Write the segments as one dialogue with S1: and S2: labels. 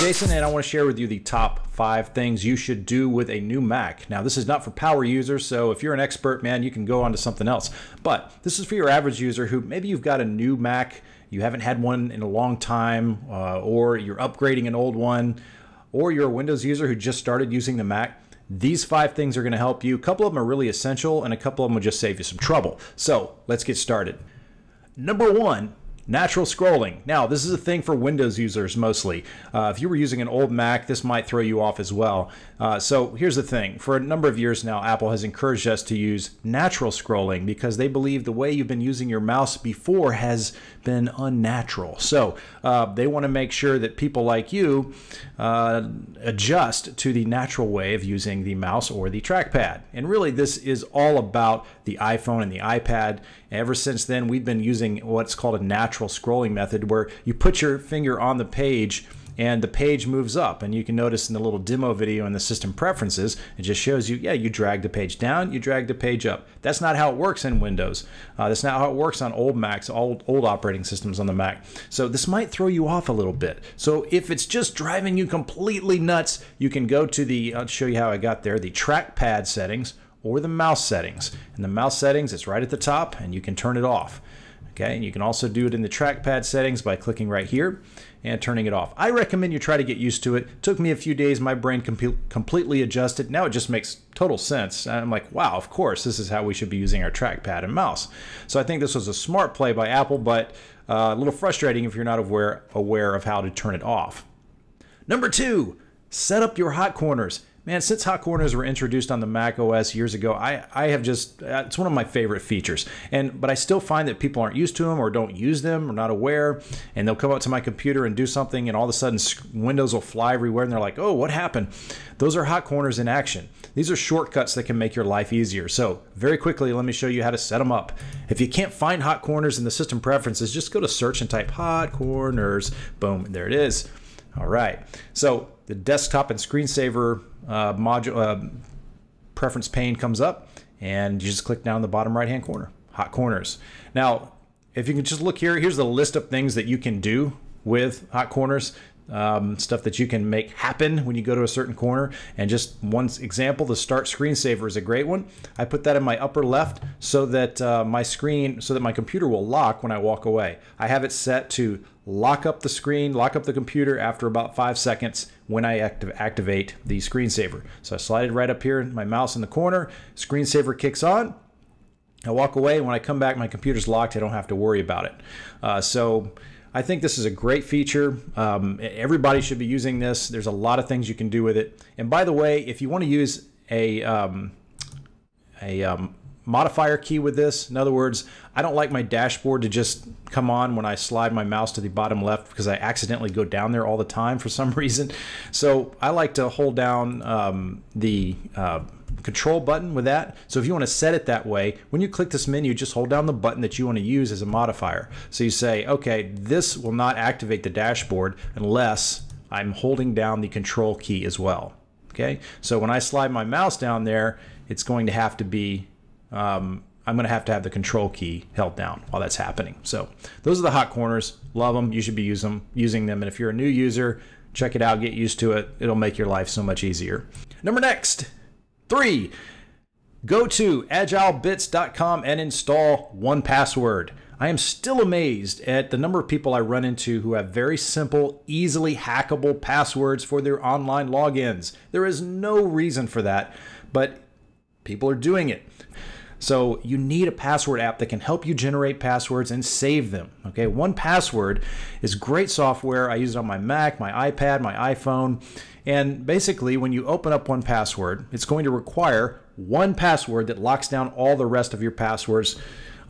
S1: Jason, and I want to share with you the top five things you should do with a new Mac. Now, this is not for power users, so if you're an expert, man, you can go on to something else. But this is for your average user who maybe you've got a new Mac, you haven't had one in a long time, uh, or you're upgrading an old one, or you're a Windows user who just started using the Mac. These five things are going to help you. A couple of them are really essential, and a couple of them will just save you some trouble. So let's get started. Number one, Natural scrolling. Now, this is a thing for Windows users mostly. Uh, if you were using an old Mac, this might throw you off as well. Uh, so here's the thing. For a number of years now, Apple has encouraged us to use natural scrolling because they believe the way you've been using your mouse before has been unnatural. So uh, they want to make sure that people like you uh, adjust to the natural way of using the mouse or the trackpad. And really, this is all about the iPhone and the iPad. Ever since then, we've been using what's called a natural scrolling method where you put your finger on the page and the page moves up. And you can notice in the little demo video in the system preferences, it just shows you, yeah, you drag the page down, you drag the page up. That's not how it works in Windows. Uh, that's not how it works on old Macs, old, old operating systems on the Mac. So this might throw you off a little bit. So if it's just driving you completely nuts, you can go to the, I'll show you how I got there, the trackpad settings or the mouse settings. In the mouse settings, it's right at the top and you can turn it off. Okay, and you can also do it in the trackpad settings by clicking right here and turning it off. I recommend you try to get used to it. took me a few days, my brain com completely adjusted. Now it just makes total sense. I'm like, wow, of course, this is how we should be using our trackpad and mouse. So I think this was a smart play by Apple, but uh, a little frustrating if you're not aware, aware of how to turn it off. Number two, set up your hot corners man, since hot corners were introduced on the Mac OS years ago, I, I have just, it's one of my favorite features. And, but I still find that people aren't used to them or don't use them or not aware. And they'll come up to my computer and do something and all of a sudden windows will fly everywhere and they're like, oh, what happened? Those are hot corners in action. These are shortcuts that can make your life easier. So very quickly, let me show you how to set them up. If you can't find hot corners in the system preferences, just go to search and type hot corners. Boom, there it is. All right. So the desktop and screensaver uh, module uh, preference pane comes up, and you just click down the bottom right hand corner, hot corners. Now, if you can just look here, here's the list of things that you can do with hot corners. Um, stuff that you can make happen when you go to a certain corner. And just one example, the start screensaver is a great one. I put that in my upper left so that uh, my screen, so that my computer will lock when I walk away. I have it set to lock up the screen, lock up the computer after about five seconds when I active, activate the screensaver. So I slide it right up here, my mouse in the corner, screensaver kicks on. I walk away. And when I come back, my computer's locked. I don't have to worry about it. Uh, so I think this is a great feature. Um, everybody should be using this. There's a lot of things you can do with it. And by the way, if you want to use a um, a um, modifier key with this. In other words, I don't like my dashboard to just come on when I slide my mouse to the bottom left because I accidentally go down there all the time for some reason. So I like to hold down um, the uh, control button with that. So if you want to set it that way, when you click this menu, just hold down the button that you want to use as a modifier. So you say, okay, this will not activate the dashboard unless I'm holding down the control key as well. Okay, so when I slide my mouse down there, it's going to have to be um, I'm going to have to have the control key held down while that's happening. So those are the hot corners. Love them. You should be use them, using them. And if you're a new user, check it out. Get used to it. It'll make your life so much easier. Number next, three, go to agilebits.com and install 1Password. I am still amazed at the number of people I run into who have very simple, easily hackable passwords for their online logins. There is no reason for that, but people are doing it. So you need a password app that can help you generate passwords and save them. Okay, 1Password is great software. I use it on my Mac, my iPad, my iPhone. And basically, when you open up 1Password, it's going to require one password that locks down all the rest of your passwords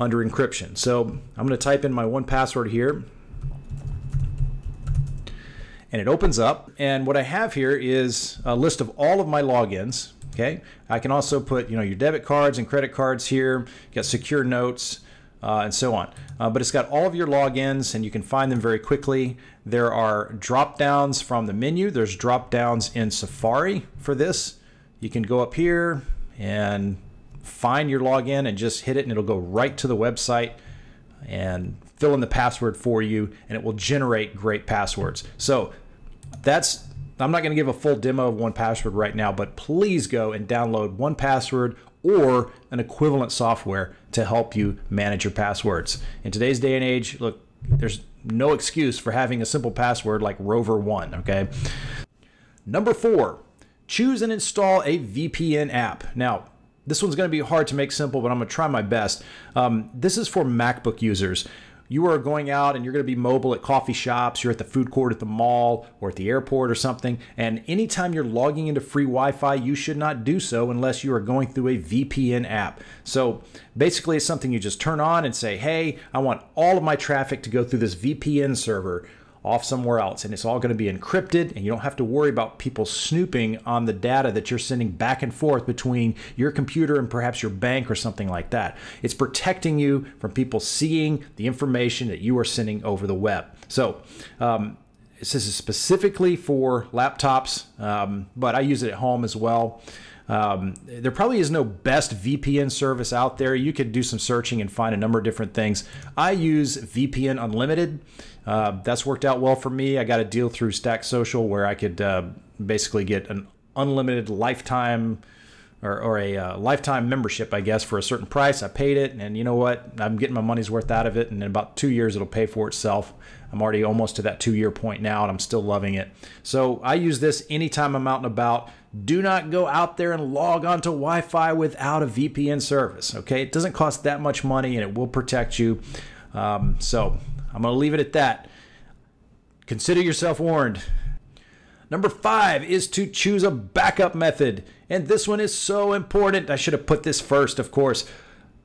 S1: under encryption. So I'm going to type in my 1Password here. And it opens up. And what I have here is a list of all of my logins Okay, I can also put you know your debit cards and credit cards here. Got secure notes. Uh, and so on. Uh, but it's got all of your logins and you can find them very quickly. There are drop downs from the menu. There's drop downs in Safari for this. You can go up here and find your login and just hit it and it'll go right to the website and fill in the password for you and it will generate great passwords. So that's I'm not going to give a full demo of 1Password right now, but please go and download 1Password or an equivalent software to help you manage your passwords. In today's day and age, look, there's no excuse for having a simple password like Rover1, okay? Number four, choose and install a VPN app. Now, this one's going to be hard to make simple, but I'm going to try my best. Um, this is for MacBook users you are going out and you're going to be mobile at coffee shops, you're at the food court at the mall or at the airport or something, and anytime you're logging into free Wi Fi, you should not do so unless you are going through a VPN app. So basically, it's something you just turn on and say, hey, I want all of my traffic to go through this VPN server off somewhere else and it's all going to be encrypted and you don't have to worry about people snooping on the data that you're sending back and forth between your computer and perhaps your bank or something like that. It's protecting you from people seeing the information that you are sending over the web. So, um, this is specifically for laptops, um, but I use it at home as well. Um, there probably is no best VPN service out there. You could do some searching and find a number of different things. I use VPN Unlimited. Uh, that's worked out well for me. I got a deal through Stack Social where I could uh, basically get an unlimited lifetime or, or a uh, lifetime membership, I guess, for a certain price. I paid it, and you know what? I'm getting my money's worth out of it, and in about two years, it'll pay for itself. I'm already almost to that two year point now, and I'm still loving it. So I use this anytime I'm out and about. Do not go out there and log onto Wi Fi without a VPN service, okay? It doesn't cost that much money, and it will protect you. Um, so I'm going to leave it at that. Consider yourself warned. Number five is to choose a backup method. And this one is so important. I should have put this first, of course.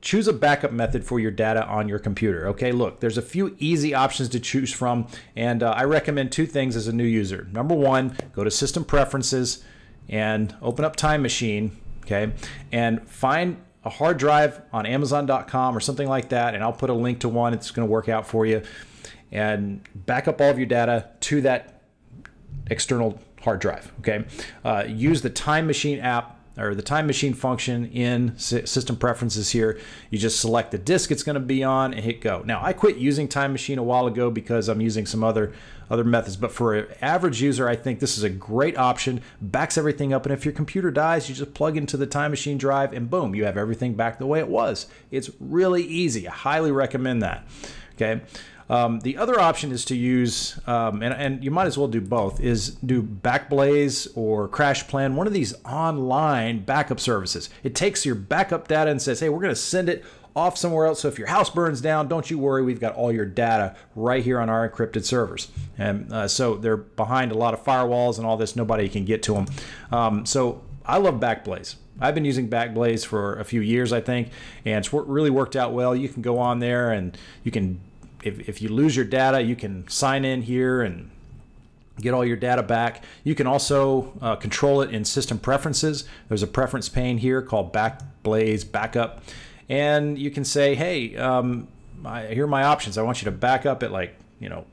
S1: Choose a backup method for your data on your computer. Okay, look, there's a few easy options to choose from, and uh, I recommend two things as a new user. Number one, go to System Preferences and open up Time Machine, okay, and find a hard drive on Amazon.com or something like that, and I'll put a link to one. It's going to work out for you, and back up all of your data to that external hard drive. Okay, uh, use the Time Machine app or the Time Machine function in System Preferences here. You just select the disk it's going to be on and hit go. Now I quit using Time Machine a while ago because I'm using some other other methods, but for an average user, I think this is a great option. Backs everything up, and if your computer dies, you just plug into the Time Machine drive, and boom, you have everything back the way it was. It's really easy. I highly recommend that. Okay. Um, the other option is to use, um, and, and you might as well do both, is do Backblaze or CrashPlan, one of these online backup services. It takes your backup data and says, hey, we're going to send it off somewhere else. So if your house burns down, don't you worry. We've got all your data right here on our encrypted servers. And uh, so they're behind a lot of firewalls and all this. Nobody can get to them. Um, so I love Backblaze. I've been using Backblaze for a few years, I think, and it's really worked out well. You can go on there and you can if, if you lose your data, you can sign in here and get all your data back. You can also uh, control it in system preferences. There's a preference pane here called Backblaze Backup. And you can say, hey, um, here are my options. I want you to back up at like, you know,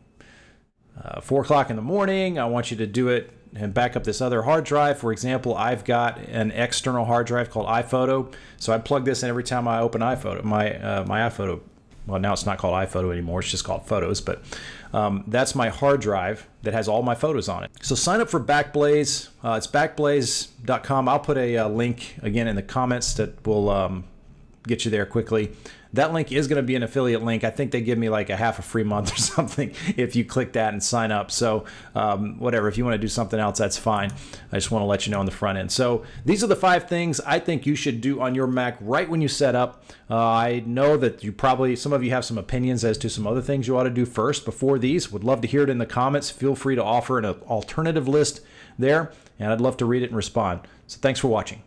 S1: uh, four o'clock in the morning. I want you to do it and back up this other hard drive. For example, I've got an external hard drive called iPhoto. So I plug this in every time I open iPhoto, my, uh, my iPhoto well now it's not called iPhoto anymore it's just called Photos but um, that's my hard drive that has all my photos on it so sign up for Backblaze uh, it's backblaze.com I'll put a, uh, link again in the comments that will um, get you there quickly that link is going to be an affiliate link. I think they give me like a half a free month or something if you click that and sign up. So, um, whatever, if you want to do something else, that's fine. I just want to let you know on the front end. So, these are the five things I think you should do on your Mac right when you set up. Uh, I know that you probably, some of you have some opinions as to some other things you ought to do first before these. Would love to hear it in the comments. Feel free to offer an alternative list there, and I'd love to read it and respond. So, thanks for watching.